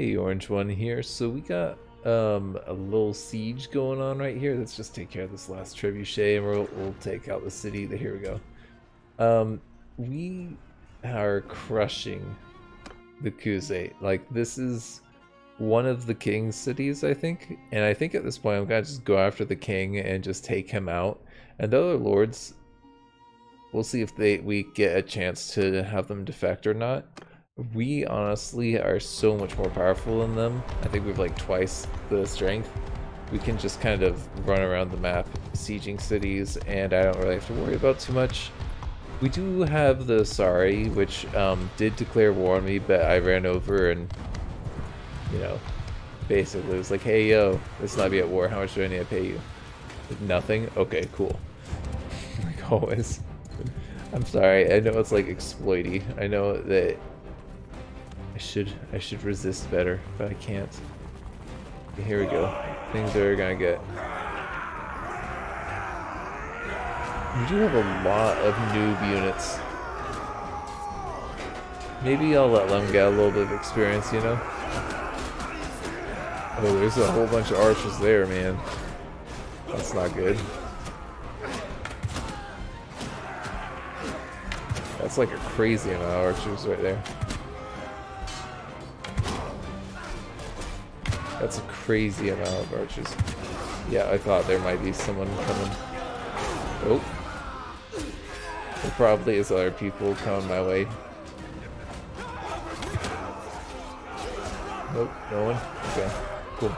Hey, Orange One here. So we got um, a little siege going on right here. Let's just take care of this last trebuchet and we'll, we'll take out the city. Here we go. Um, we are crushing the Khuzait. Like, this is one of the king's cities, I think. And I think at this point I'm going to just go after the king and just take him out. And the other lords, we'll see if they we get a chance to have them defect or not we honestly are so much more powerful than them. I think we've like twice the strength. We can just kind of run around the map sieging cities and I don't really have to worry about too much. We do have the Aserai, which um, did declare war on me, but I ran over and, you know, basically was like, hey yo, let's not be at war, how much do I need to pay you? Nothing? Okay, cool. like always. I'm sorry, I know it's like exploity. I know that should I should resist better, but I can't. Okay, here we go. Things are gonna get. We do have a lot of noob units. Maybe I'll let them get a little bit of experience, you know? Oh, there's a whole bunch of archers there, man. That's not good. That's like a crazy amount of archers right there. That's a crazy amount of archers. Yeah, I thought there might be someone coming. Oh. There probably is other people coming my way. Nope, no one? Okay, cool.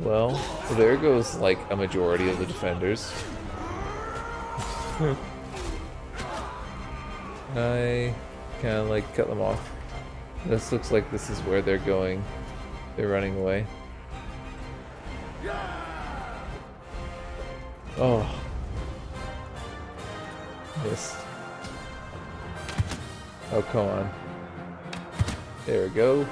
Well, there goes like a majority of the defenders. I kind of like cut them off. This looks like this is where they're going. They're running away. Oh. Missed. Oh, come on. There we go.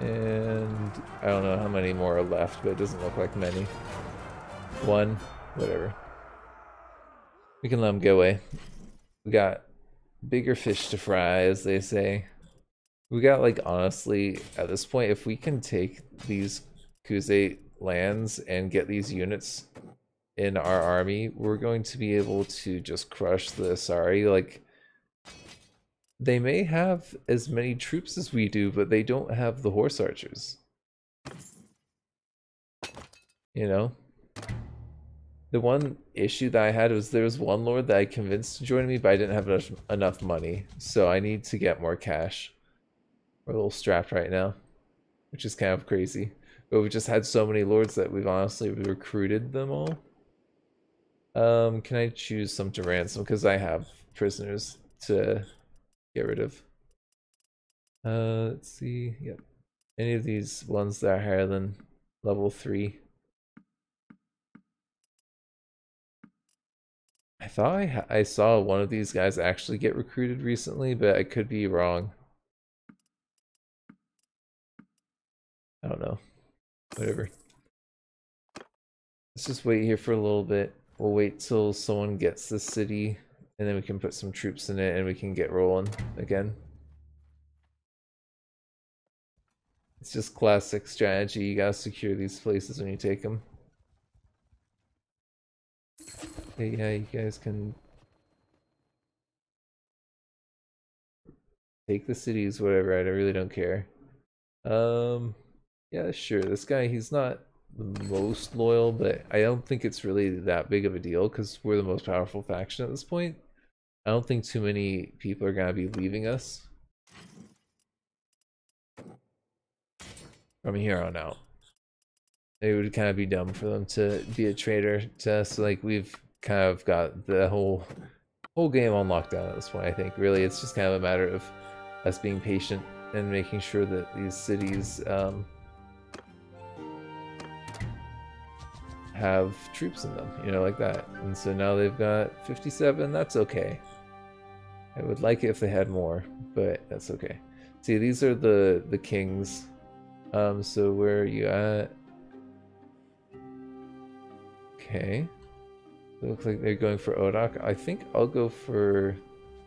And I don't know how many more are left, but it doesn't look like many. One, whatever. We can let them go away. We got bigger fish to fry, as they say. We got like honestly at this point, if we can take these Khuzait lands and get these units in our army, we're going to be able to just crush the Aserai. Like they may have as many troops as we do, but they don't have the horse archers. You know? The one issue that I had was there was one lord that I convinced to join me, but I didn't have enough, enough money. So I need to get more cash. We're a little strapped right now, which is kind of crazy. But we just had so many lords that we've honestly recruited them all. Um, can I choose some to ransom? Because I have prisoners to get rid of. Uh, let's see. Yep. Any of these ones that are higher than level 3. I thought I, I saw one of these guys actually get recruited recently, but I could be wrong. I don't know. Whatever. Let's just wait here for a little bit. We'll wait till someone gets the city, and then we can put some troops in it, and we can get rolling again. It's just classic strategy. You gotta secure these places when you take them. Yeah, you guys can take the cities, whatever. I really don't care. Um, yeah, sure. This guy, he's not the most loyal, but I don't think it's really that big of a deal because we're the most powerful faction at this point. I don't think too many people are gonna be leaving us from here on out. It would kind of be dumb for them to be a traitor to us. Like we've kind of got the whole whole game on lockdown at this point. I think really it's just kind of a matter of us being patient and making sure that these cities um, have troops in them, you know, like that. And so now they've got 57. That's okay. I would like it if they had more, but that's okay. See, these are the the kings. Um, so where are you at? Okay. Looks like they're going for Odokh. I think I'll go for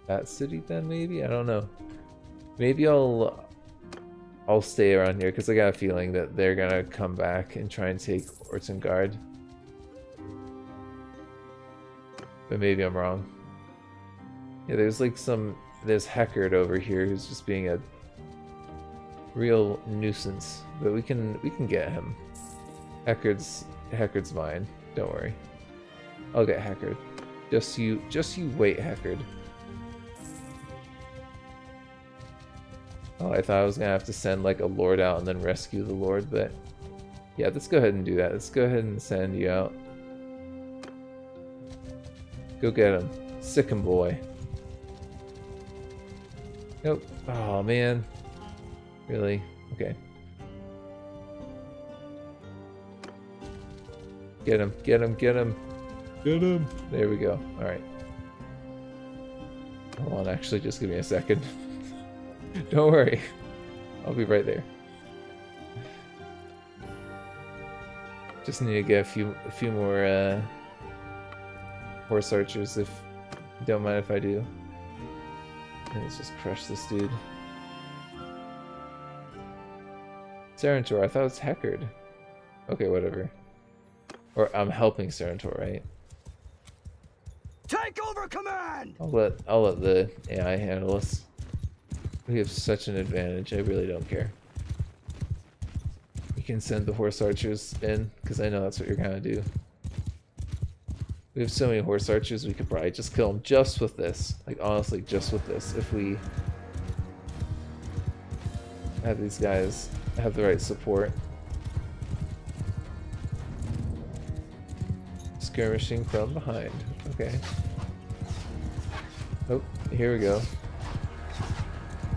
that city then maybe? I don't know. Maybe I'll I'll stay around here because I got a feeling that they're gonna come back and try and take Ortongard. But maybe I'm wrong. Yeah, there's like some there's Heckard over here who's just being a real nuisance. But we can we can get him. Heckard's Heckard's mine. Don't worry. I'll get Heckard. Just you just you wait, Heckard. Oh, I thought I was gonna have to send like a lord out and then rescue the lord, but yeah, let's go ahead and do that. Let's go ahead and send you out. Go get him. Sick him boy. Nope. Oh man. Really? Okay. Get him, get him, get him. Get him. There we go. Alright. Hold on, actually, just give me a second. Don't worry. I'll be right there. Just need to get a few a few more uh, horse archers if don't mind if I do. Let's just crush this dude. Serentor, I thought it was Heckard. Okay, whatever. Or I'm helping Serentor, right? Take over command! I'll let I'll let the AI handle us. We have such an advantage, I really don't care. You can send the horse archers in, because I know that's what you're gonna do. We have so many horse archers, we could probably just kill them just with this. Like, honestly, just with this. If we have these guys have the right support. Skirmishing from behind. Okay. Oh, here we go.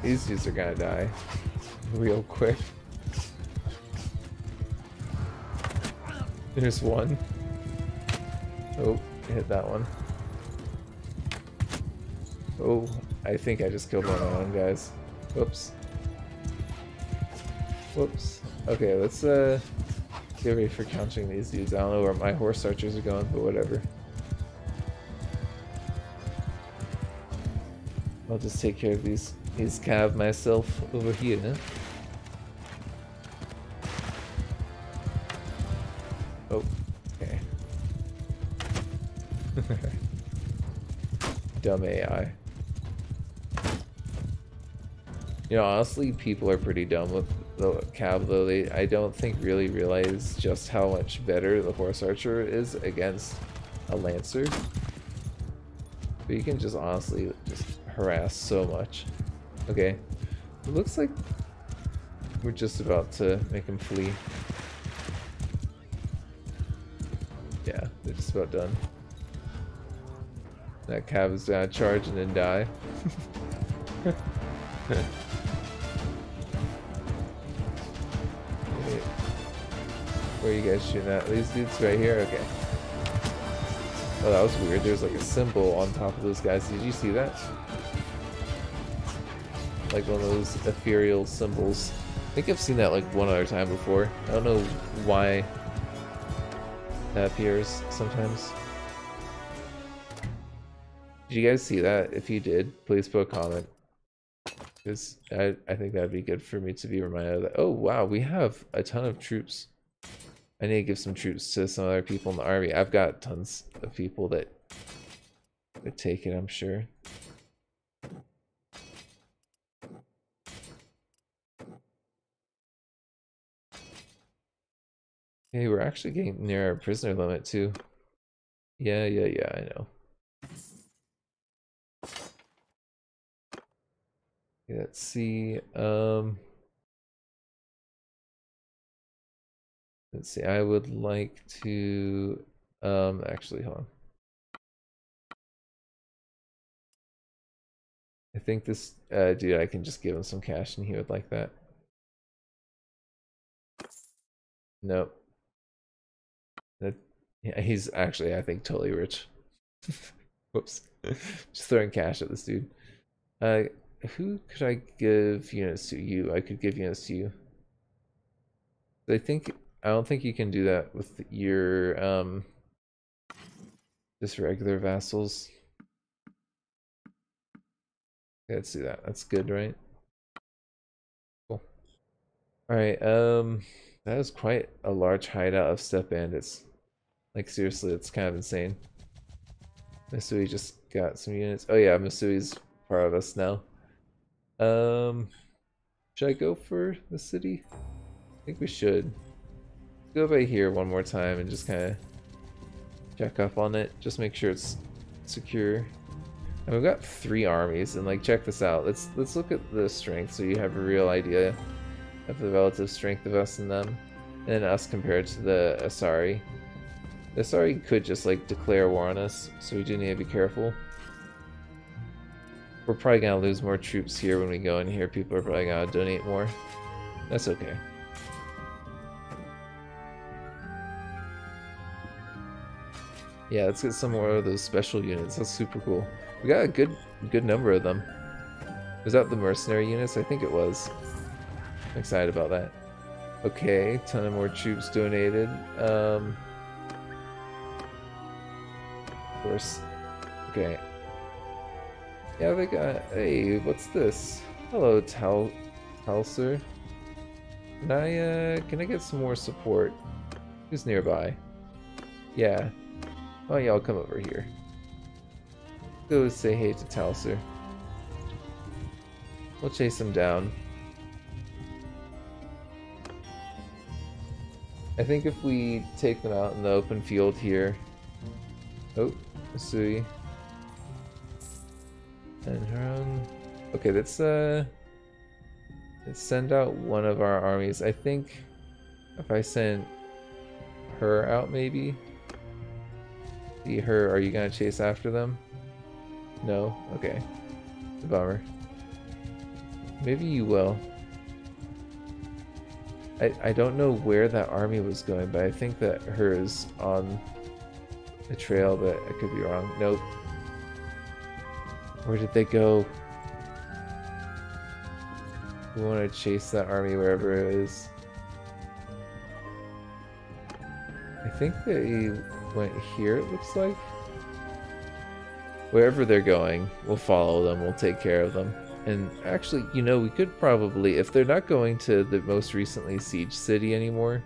These dudes are gonna die real quick. There's one. Oh, hit that one. Oh, I think I just killed one of them, guys. Whoops. Whoops. Okay, let's uh get ready for counting these dudes. I don't know where my horse archers are going, but whatever. I'll just take care of these these cav myself over here. Oh, okay. Dumb AI. You know, honestly, people are pretty dumb with the cab, though. They, I don't think, really realize just how much better the horse archer is against a lancer. But you can just honestly just harass so much. Okay, it looks like we're just about to make him flee. Yeah, they're just about done. That cab is gonna charge and then die. Where are you guys shooting at? These dudes right here? Okay. Oh, that was weird. There's like a symbol on top of those guys. Did you see that? Like one of those ethereal symbols. I think I've seen that like one other time before. I don't know why that appears sometimes. Did you guys see that? If you did, please put a comment. Because I, I think that'd be good for me to be reminded that. Oh, wow, we have a ton of troops. I need to give some troops to some other people in the army. I've got tons of people that would take it, I'm sure. Hey, we're actually getting near our prisoner limit too. Yeah, yeah, yeah, I know. Let's see. Um, let's see. I would like to. Um, actually, hold on. I think this uh, dude, I can just give him some cash and he would like that. Nope. That, yeah, he's actually, I think, totally rich. Whoops. just throwing cash at this dude. Uh, who could I give units to? You. I could give units to you. I think I don't think you can do that with your um just regular vassals. let's do that. That's good, right? Cool. Alright, um that is quite a large hideout of steppe bandits. Like seriously, it's kind of insane. Misui just got some units. Oh yeah, Misui's part of us now. Um should I go for the city? I think we should. Go by here one more time and just kind of check up on it. Just make sure it's secure. And we've got three armies, and like check this out. Let's let's look at the strength so you have a real idea of the relative strength of us and them, and us compared to the Aserai. The Aserai could just like declare war on us, so we do need to be careful. We're probably gonna lose more troops here when we go in here. People are probably gonna donate more. That's okay. Yeah, let's get some more of those special units. That's super cool. We got a good good number of them. Was that the mercenary units? I think it was. I'm excited about that. Okay, ton of more troops donated. Um, course. Okay, yeah, they got. Hey, what's this? Hello, Tal, Talser. Can I, uh, can I get some more support? Who's nearby? Yeah. Why y'all come over here? Go say hey to Talser. We'll chase him down. I think if we take them out in the open field here... Oh, Asui. And her own... Okay, let's, uh... Let's send out one of our armies. I think if I send her out, maybe? See her, are you gonna chase after them? No? Okay. A bummer. Maybe you will. I, I don't know where that army was going, but I think that her is on the trail, but I could be wrong. Nope. Where did they go? We want to chase that army wherever it is. I think they went here, it looks like. Wherever they're going, we'll follow them, we'll take care of them. And actually, you know, we could probably, if they're not going to the most recently siege city anymore,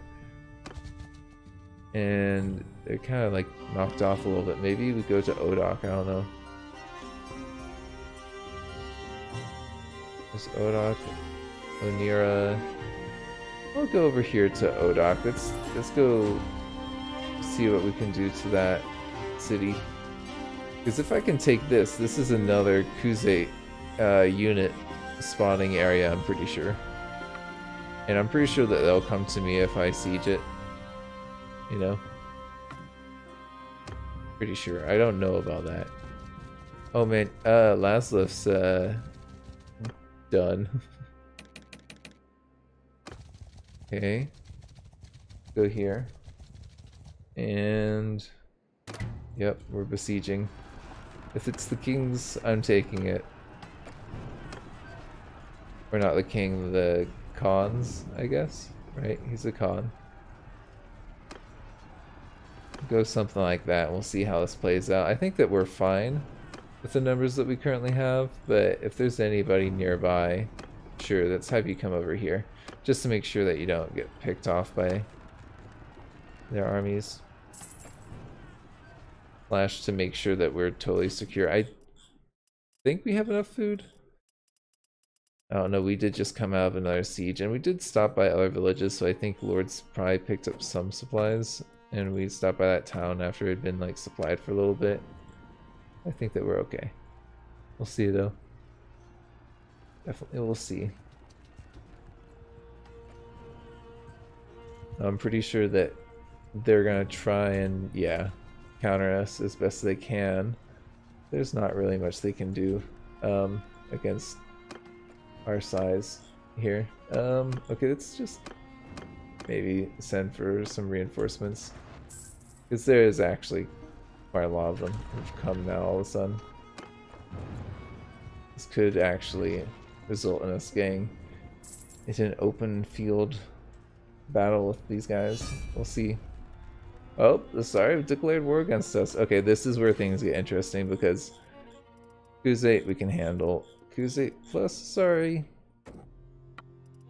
and they're kind of like knocked off a little bit, maybe we go to Odokh, I don't know. There's Odokh, Onira. We'll go over here to Odokh. Let's let's go see what we can do to that city. Because if I can take this, this is another Kuze uh, unit spawning area, I'm pretty sure. And I'm pretty sure that they'll come to me if I siege it. You know? Pretty sure. I don't know about that. Oh man, uh, Laslif's, uh, done. okay. Go here. And... Yep, we're besieging. If it's the king's, I'm taking it. We're not the king, the Khans, I guess. Right? He's a Khan. Go something like that. We'll see how this plays out. I think that we're fine with the numbers that we currently have, but if there's anybody nearby, sure, let's have you come over here. Just to make sure that you don't get picked off by their armies. Flash to make sure that we're totally secure. I think we have enough food. Oh, I don't know, we did just come out of another siege, and we did stop by other villages, so I think Lord's probably picked up some supplies, and we stopped by that town after it had been like supplied for a little bit. I think that we're okay. We'll see though. Definitely we'll see. I'm pretty sure that they're gonna try and, yeah, counter us as best they can. There's not really much they can do um, against our size here. Um, okay, let's just maybe send for some reinforcements. Because there is actually Quite a lot of them have come now all of a sudden. This could actually result in us getting into an open field battle with these guys. We'll see. Oh, sorry, have declared war against us. Okay, this is where things get interesting because Kuze we can handle. Crusade plus, sorry.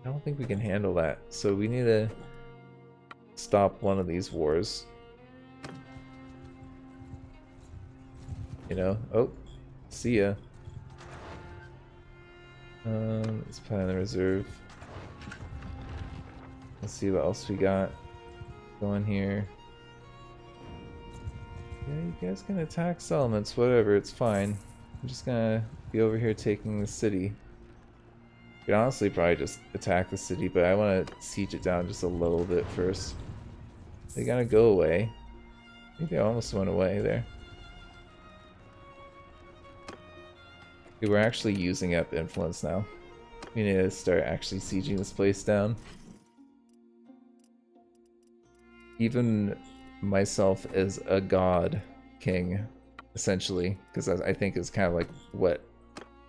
I don't think we can handle that. So we need to stop one of these wars. You know? Oh, see ya. Um, let's plan the reserve. Let's see what else we got going here. Yeah, you guys can attack settlements, whatever, it's fine. I'm just gonna be over here taking the city. Could honestly probably just attack the city, but I want to siege it down just a little bit first. They gotta go away. I think they almost went away there. Okay, we're actually using up influence now. We need to start actually sieging this place down. Even myself as a god king, essentially, because I think is kind of like what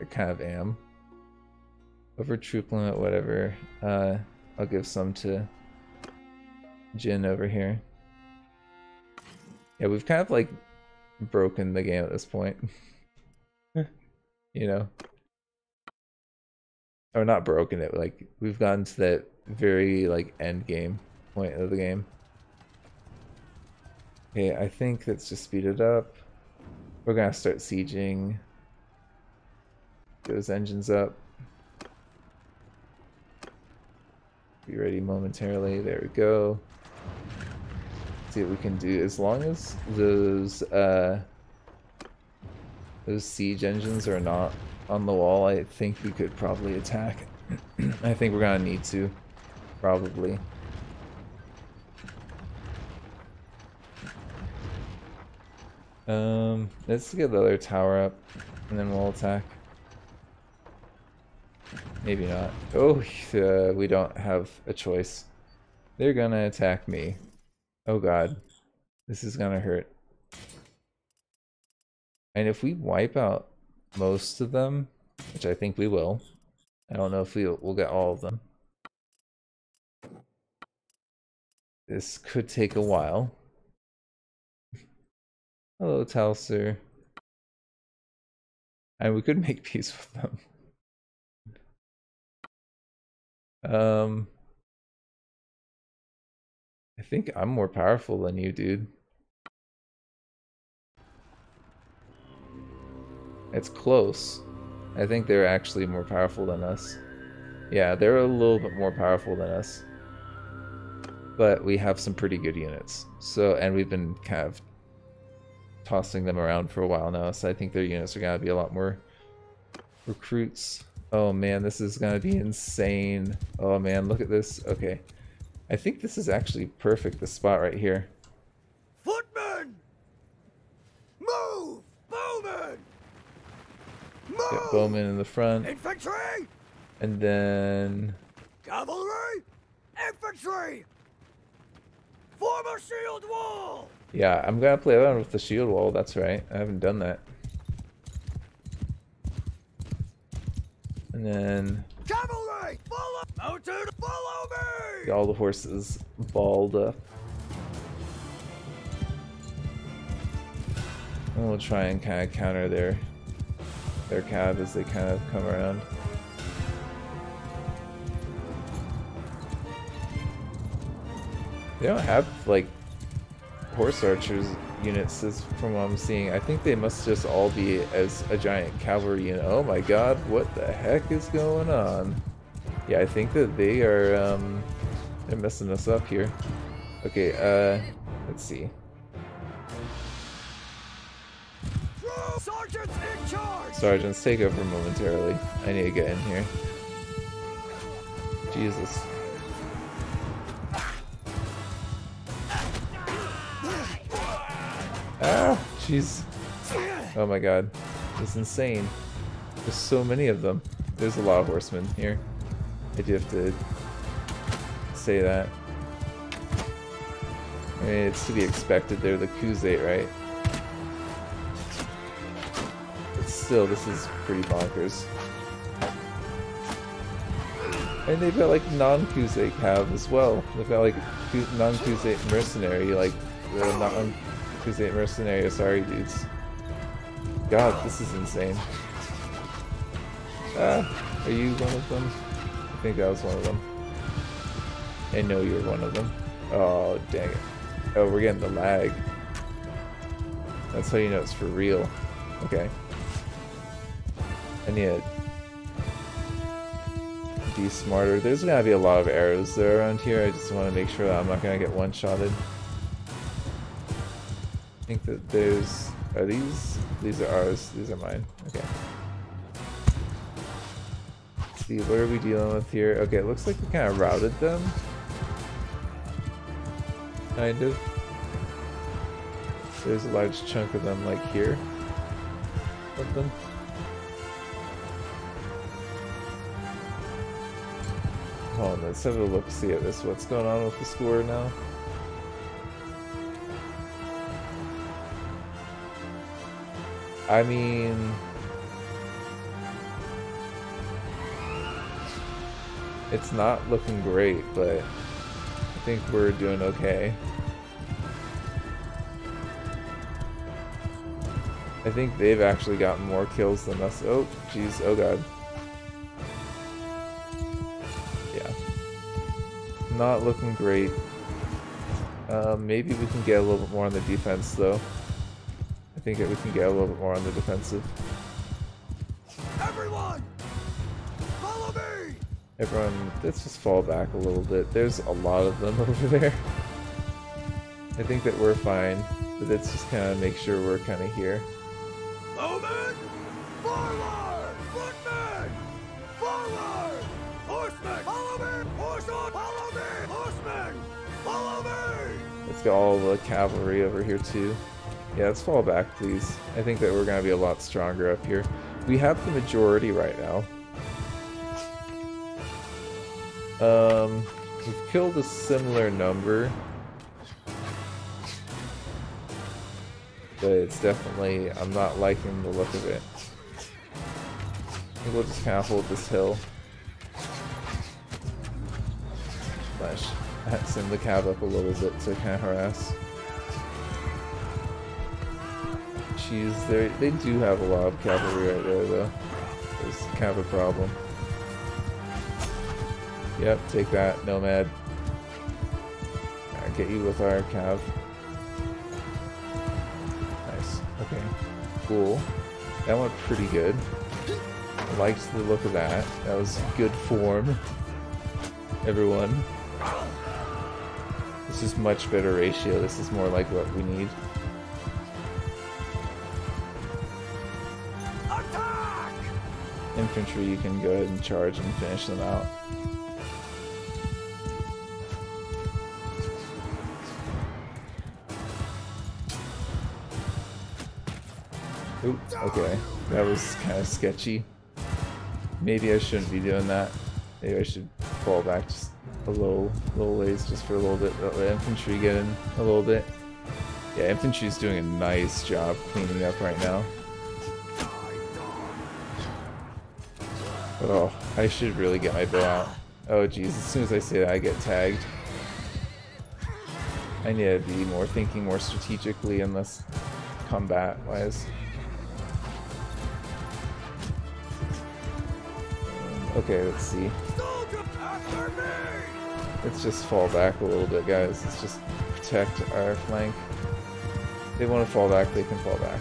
I kind of am. Over troop limit, whatever. Uh, I'll give some to Jin over here. Yeah, we've kind of like broken the game at this point. you know? Or not broken it, like we've gotten to that very like end game point of the game. Okay, I think let's just speed it up. We're gonna start sieging those engines up. Be ready momentarily. There we go. See what we can do. As long as those uh, those siege engines are not on the wall, I think we could probably attack. I think we're gonna need to, probably. Um, let's get the other tower up, and then we'll attack. Maybe not. Oh, uh, we don't have a choice. They're gonna attack me. Oh god. This is gonna hurt. And if we wipe out most of them, which I think we will, I don't know if we'll, we'll get all of them. This could take a while. Hello, Talser. And we could make peace with them. Um, I think I'm more powerful than you, dude. It's close. I think they're actually more powerful than us. Yeah, they're a little bit more powerful than us. But we have some pretty good units. So, and we've been kind of tossing them around for a while now, so I think their units are going to be a lot more recruits. Oh man, this is gonna be insane. Oh man, look at this. Okay. I think this is actually perfect, the spot right here. Footmen! Move! Bowmen! Move! Get bowmen in the front. Infantry! And then... Cavalry! Infantry! Form a shield wall! Yeah, I'm gonna play around with the shield wall, that's right. I haven't done that. And then Cavalry! Follow! Mounted! Follow me! get all the horses balled up. And we'll try and kind of counter their their cab as they kind of come around. They don't have like horse archers units as from what I'm seeing. I think they must just all be as a giant cavalry unit. Oh my god, what the heck is going on? Yeah, I think that they are um they're messing us up here. Okay, uh let's see. Sergeants in charge! Sergeants, take over momentarily. I need to get in here. Jesus. Ah, jeez. Oh my god. It's insane. There's so many of them. There's a lot of horsemen here. I do have to say that. I mean, it's to be expected. They're the Khuzait, right? But still, this is pretty bonkers. And they've got like non-Khuzait cav as well. They've got like non-Khuzait mercenary, like the non-Khuzait mercenary. Sorry, dudes. God, this is insane. Ah, are you one of them? I think that was one of them. I know you're one of them. Oh, dang it. Oh, we're getting the lag. That's how you know it's for real. Okay. I need to be smarter. There's gonna be a lot of arrows there around here. I just want to make sure that I'm not gonna get one-shotted. Think that there's... Are these? These are ours. These are mine. Okay. Let's see, what are we dealing with here? Okay, it looks like we kind of routed them. Kind of. There's a large chunk of them like here. Something. Hold on, let's have a look see at this. What's going on with the score now? I mean... It's not looking great, but I think we're doing okay. I think they've actually gotten more kills than us. Oh, jeez. Oh, God. Yeah. Not looking great. Uh, maybe we can get a little bit more on the defense, though. I think that we can get a little bit more on the defensive. Everyone, follow me. Everyone, let's just fall back a little bit. There's a lot of them over there. I think that we're fine, but let's just kind of make sure we're kind of here. Bowman, forward. Footmen, forward. Horsemen, follow me. Horsemen, follow me. Horsemen, follow me. Let's get all the cavalry over here too. Yeah, let's fall back, please. I think that we're going to be a lot stronger up here. We have the majority right now. Um, we've killed a similar number. But it's definitely, I'm not liking the look of it. We'll just kind of hold this hill. Slash, send the cab up a little bit to kind of harass. They do have a lot of cavalry right there, though. It's kind of a problem. Yep, take that, Nomad. I'll get you with our cav. Nice. Okay. Cool. That went pretty good. I liked the look of that. That was good form. Everyone. This is much better ratio. This is more like what we need. Infantry, you can go ahead and charge and finish them out. Oop, okay. That was kind of sketchy. Maybe I shouldn't be doing that. Maybe I should fall back just a little, little ways just for a little bit. Let the infantry get in a little bit. Yeah, infantry's doing a nice job cleaning up right now. Oh, I should really get my bow out. Oh jeez, as soon as I say that I get tagged. I need to be more thinking more strategically in this combat wise. Okay, let's see. Let's just fall back a little bit, guys. Let's just protect our flank. If they want to fall back, they can fall back.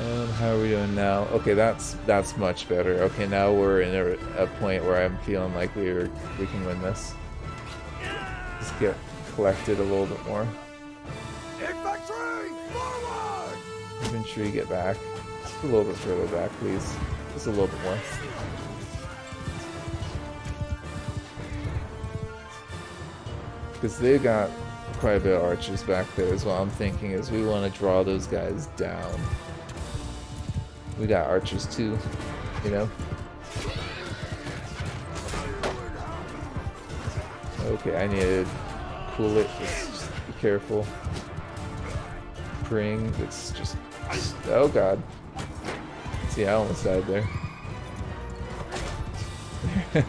Um, how are we doing now? Okay, that's that's much better. Okay, now we're in a, a point where I'm feeling like we're we can win this. Just get collected a little bit more. Infantry, forward. Infantry, get back. Just a little bit further back, please. Just a little bit more. Because they got quite a bit of archers back there as well. I'm thinking is we want to draw those guys down. We got archers too, you know? Okay, I need to cool it. Just be careful. Pring, it's just... Oh god. See, I almost died there. it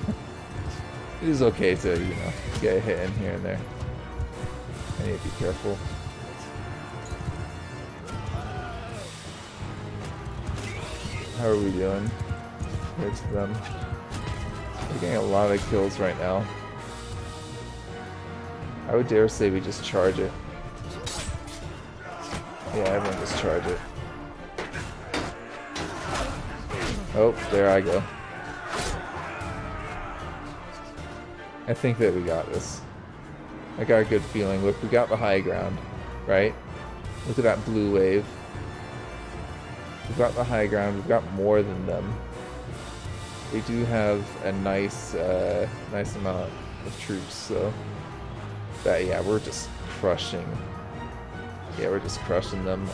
is okay to, you know, get a hit in here and there. I need to be careful. How are we doing? Compared to them. We're getting a lot of kills right now. I would dare say we just charge it. Yeah, everyone just charge it. Oh, there I go. I think that we got this. I got a good feeling. Look, we got the high ground, right? Look at that blue wave. We've got the high ground. We've got more than them. They do have a nice, uh, nice amount of troops, so that yeah, we're just crushing. Yeah, we're just crushing them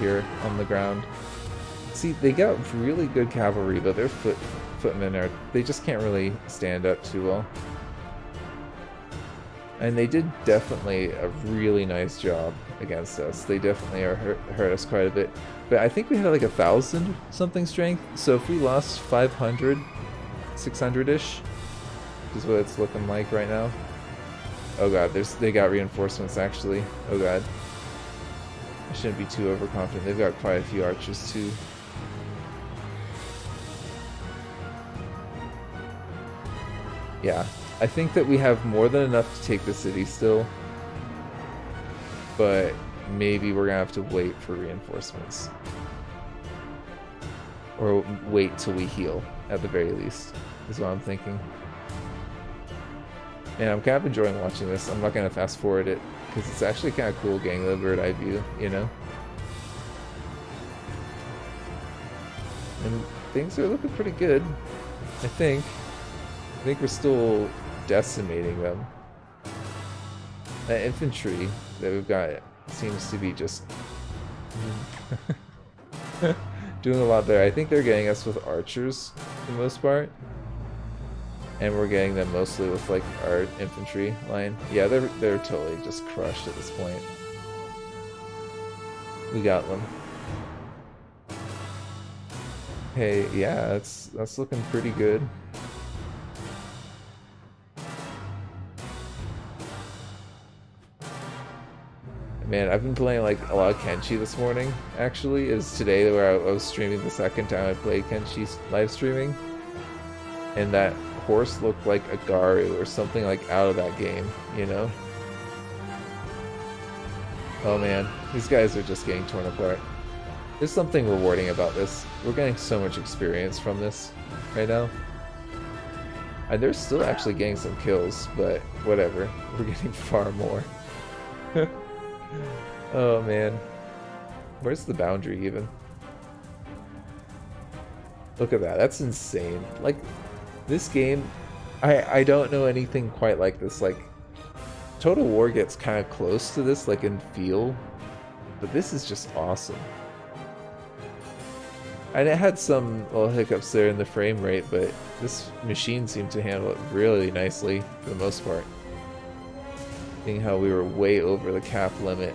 here on the ground. See, they got really good cavalry, but their foot footmen are they just can't really stand up too well. And they did definitely a really nice job against us. They definitely are hurt, hurt us quite a bit. But I think we had like a thousand something strength. So if we lost 500, 600-ish, is what it's looking like right now. Oh god, there's they got reinforcements actually. Oh god. I shouldn't be too overconfident. They've got quite a few archers too. Yeah, I think that we have more than enough to take the city still. But maybe we're gonna have to wait for reinforcements. Or wait till we heal, at the very least, is what I'm thinking. And I'm kind of enjoying watching this. I'm not gonna fast forward it, because it's actually kind of cool getting the bird eye view, you know? And things are looking pretty good, I think. I think we're still decimating them. That infantry that we've got seems to be just doing a lot there. I think they're getting us with archers for the most part. And we're getting them mostly with like our infantry line. Yeah, they're they're totally just crushed at this point. We got them. Hey, yeah, that's that's looking pretty good. Man, I've been playing like a lot of Kenshi this morning. Actually, is today where I was streaming the second time I played Kenshi live streaming, and that horse looked like a Garru or something like out of that game, you know? Oh man, these guys are just getting torn apart. There's something rewarding about this. We're getting so much experience from this right now. And they're still actually getting some kills, but whatever. We're getting far more. oh man. Where's the boundary even? Look at that. That's insane. Like, this game, I, I don't know anything quite like this. Like, Total War gets kind of close to this, like in feel, but this is just awesome. And it had some little hiccups there in the frame rate, but this machine seemed to handle it really nicely for the most part. Seeing how we were way over the cap limit,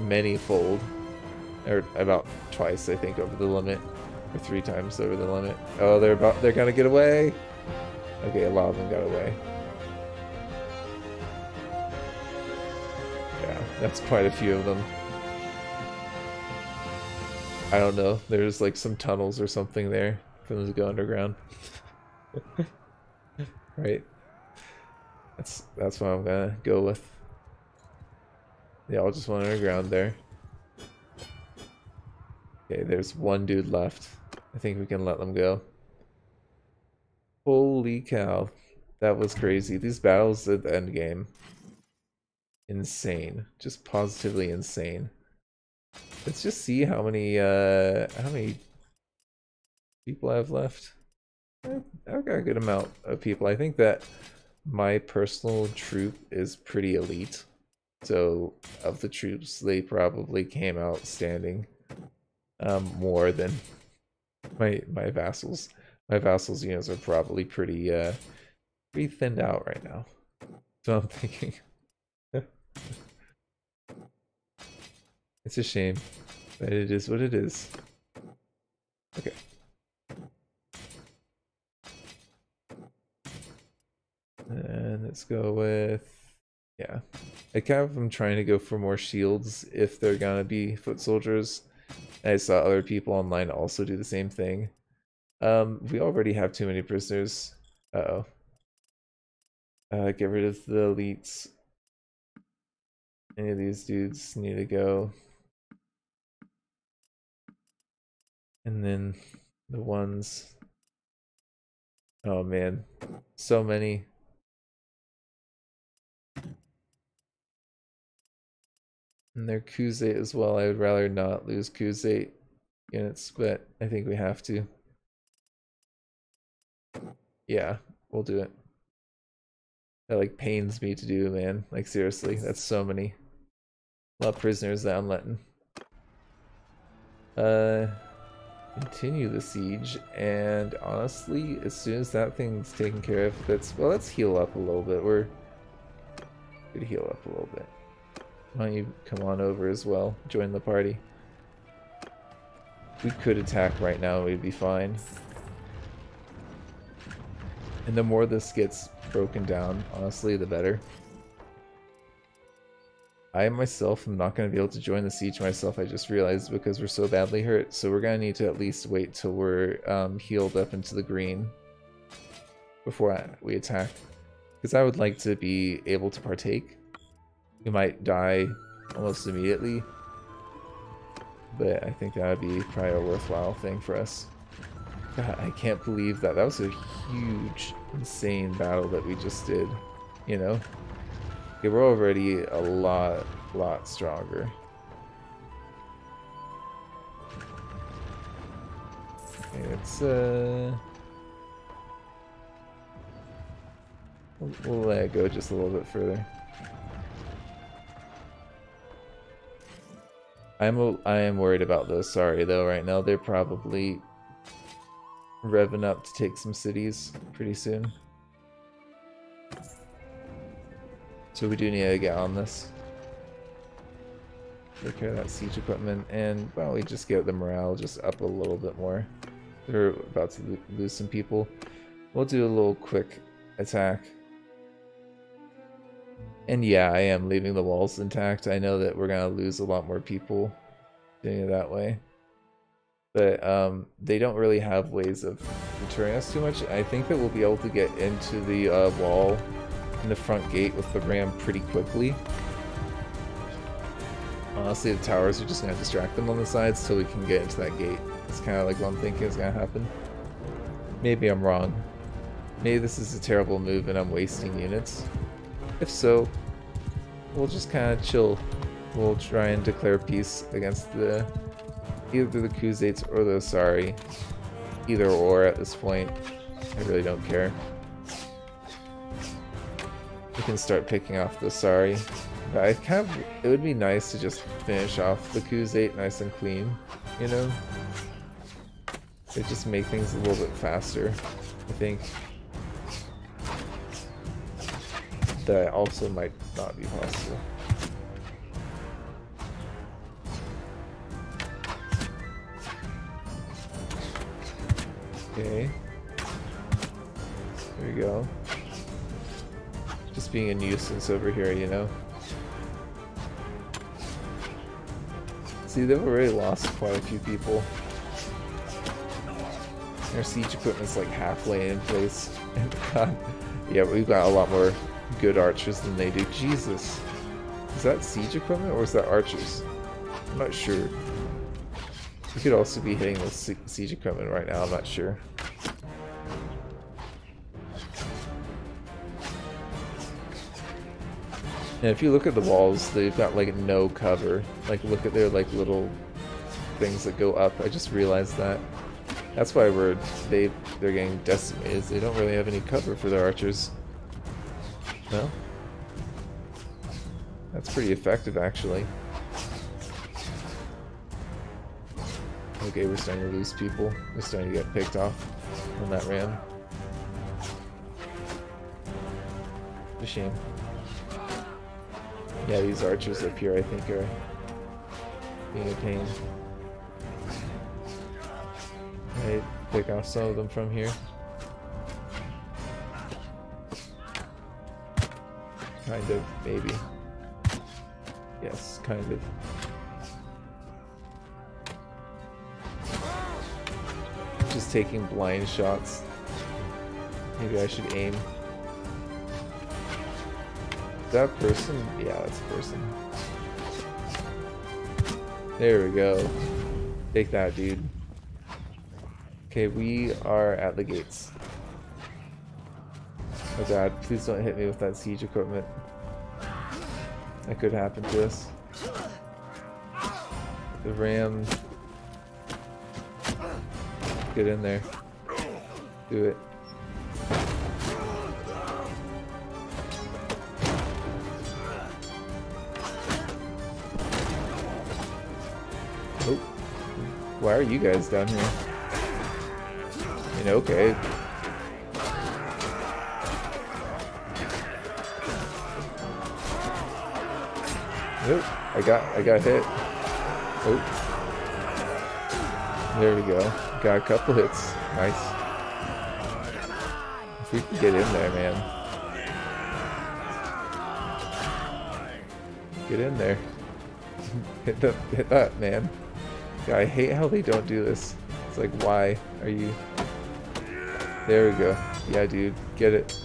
many-fold, or about twice, I think, over the limit, or three times over the limit. Oh, they're about, they're gonna get away. Okay, a lot of them got away. Yeah, that's quite a few of them. I don't know. There's like some tunnels or something there for them to go underground. right. That's that's what I'm gonna go with. They all just went underground there. Okay, there's one dude left. I think we can let them go. Holy cow. That was crazy. These battles at the end game. Insane. Just positively insane. Let's just see how many uh how many people I have left. I've got a good amount of people. I think that my personal troop is pretty elite. So of the troops, they probably came out standing um, more than my my vassals. My vassals units are probably pretty uh, pretty thinned out right now. So I'm thinking. it's a shame, but it is what it is. Okay. And let's go with yeah. I kind of am trying to go for more shields if they're gonna be foot soldiers. I saw other people online also do the same thing. Um, we already have too many prisoners. Uh-oh. Uh, get rid of the elites. Any of these dudes need to go. And then the ones... Oh man, so many. And they're Khuzait as well. I would rather not lose Khuzait units, but I think we have to. Yeah, we'll do it. That like pains me to do, man. Like seriously, that's so many. A lot of prisoners that I'm letting. Uh, continue the siege, and honestly, as soon as that thing's taken care of, that's well, let's heal up a little bit. We're gonna heal up a little bit. Why don't you come on over as well? Join the party. We could attack right now, we'd be fine. And the more this gets broken down, honestly, the better. I myself am not going to be able to join the siege myself, I just realized, because we're so badly hurt. So we're going to need to at least wait till we're um, healed up into the green before we attack. Because I would like to be able to partake. We might die almost immediately. But I think that would be probably a worthwhile thing for us. God, I can't believe that. That was a huge, insane battle that we just did. You know? Okay, we're already a lot, lot stronger. It's, uh... We'll, we'll let it go just a little bit further. I'm a, I am worried about those. Sorry though. Right now they're probably revving up to take some cities pretty soon. So we do need to get on this. Take care of that siege equipment, and well, we just get the morale just up a little bit more. They're about to lose some people. We'll do a little quick attack. And yeah, I am leaving the walls intact. I know that we're gonna lose a lot more people doing it that way. But um, they don't really have ways of deterring us too much. I think that we'll be able to get into the uh, wall in the front gate with the ram pretty quickly. Honestly, the towers are just going to distract them on the sides so we can get into that gate. It's kind of like what I'm thinking is going to happen. Maybe I'm wrong. Maybe this is a terrible move and I'm wasting units. If so, we'll just kind of chill. We'll try and declare peace against the either the Khuzaits or the Aserai. Either or at this point. I really don't care. We can start picking off the Aserai. But I kind of, it would be nice to just finish off the Khuzait nice and clean, you know? It just make things a little bit faster, I think. That also might not be possible. Okay. There we go. Just being a nuisance over here, you know? See, they've already lost quite a few people. Their siege equipment's like halfway in place. yeah, we've got a lot more good archers than they do. Jesus. Is that siege equipment or is that archers? I'm not sure. We could also be hitting with siege equipment right now, I'm not sure. And if you look at the walls, they've got like no cover. Like look at their like little things that go up. I just realized that. That's why we're they they're getting decimated. They don't really have any cover for their archers. No? That's pretty effective actually. Okay, we're starting to lose people. We're starting to get picked off on that ram. A shame. Yeah, these archers up here I think are being a pain. I pick off some of them from here. Kind of, maybe. Yes, kind of. Just taking blind shots. Maybe I should aim. That person? Yeah, that's a person. There we go. Take that, dude. Okay, we are at the gates. Oh god, please don't hit me with that siege equipment. That could happen to us. The ram. Get in there. Do it. Oh. Why are you guys down here? I mean, okay. Nope. I got I got hit. Oh. There we go. Got a couple hits. Nice. If we can get in there, man. Get in there. hit that hit that, man. Yeah, I hate how they don't do this. It's like why are you There we go. Yeah dude, get it.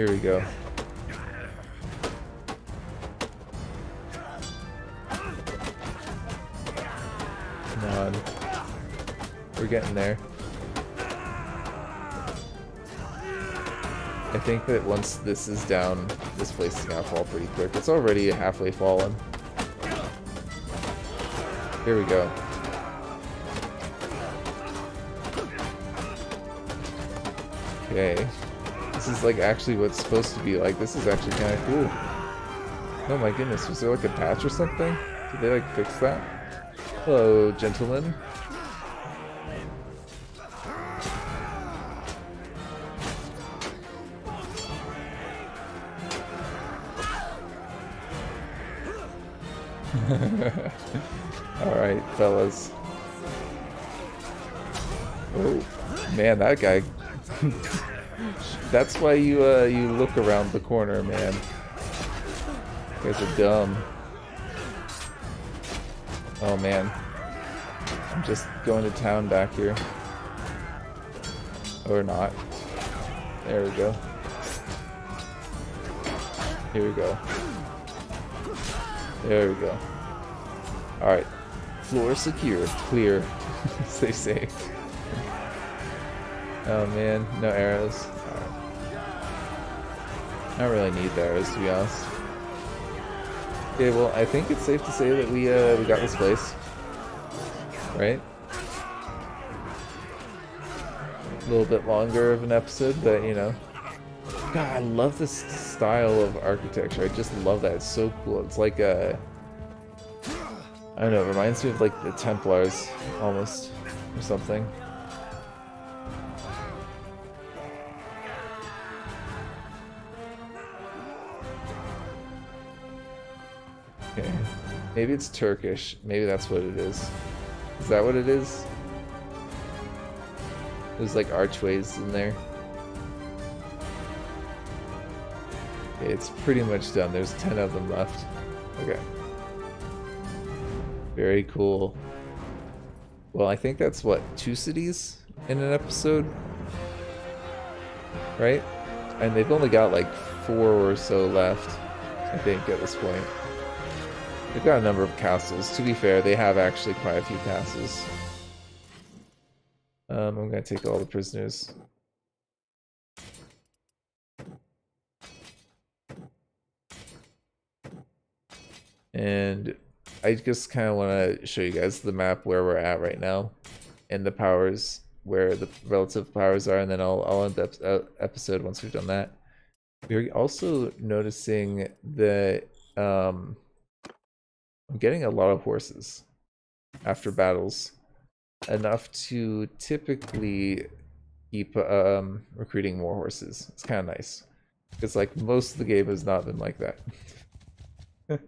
Here we go. Come on. We're getting there. I think that once this is down, this place is gonna fall pretty quick. It's already halfway fallen. Here we go. Okay. This is like actually what's supposed to be like. This is actually kind of cool. Oh my goodness, was there like a patch or something? Did they like fix that? Hello, gentlemen. Alright, fellas. Oh, man, that guy. That's why you uh, you look around the corner, man. You guys are dumb. Oh man. I'm just going to town back here. Or not. There we go. Here we go. There we go. Alright. Floor secure. Clear. Stay safe. Oh man, no arrows. I don't really need arrows to be honest. Okay, well I think it's safe to say that we uh we got this place. Right? A little bit longer of an episode, but you know. God, I love this style of architecture. I just love that. It's so cool. It's like a I don't know, it reminds me of like the Templars almost or something. Maybe it's Turkish. Maybe that's what it is. Is that what it is? There's like archways in there. It's pretty much done. There's 10 of them left. Okay. Very cool. Well, I think that's what, two cities in an episode? Right? And they've only got like four or so left, I think, at this point. They've got a number of castles. To be fair, they have actually quite a few castles. Um, I'm gonna take all the prisoners. And I just kind of want to show you guys the map where we're at right now and the powers, where the relative powers are, and then I'll, I'll end the episode once we've done that. We're also noticing that um, I'm getting a lot of horses after battles, enough to typically keep um, recruiting more horses. It's kind of nice. Because like most of the game has not been like that.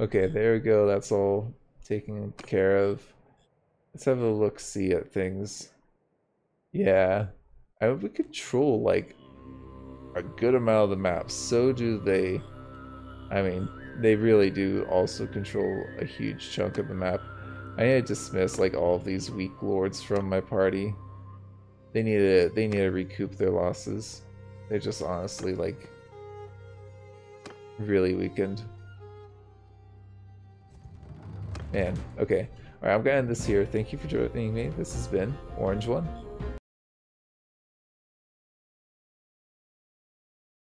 okay, there we go. That's all taken care of. Let's have a look see at things. Yeah. I we control like a good amount of the map. So do they. I mean, they really do also control a huge chunk of the map. I need to dismiss like all of these weak lords from my party. They need to they need to recoup their losses. They're just honestly like really weakened. Man, okay. Alright, I'm gonna end this here. Thank you for joining me. This has been Orange One.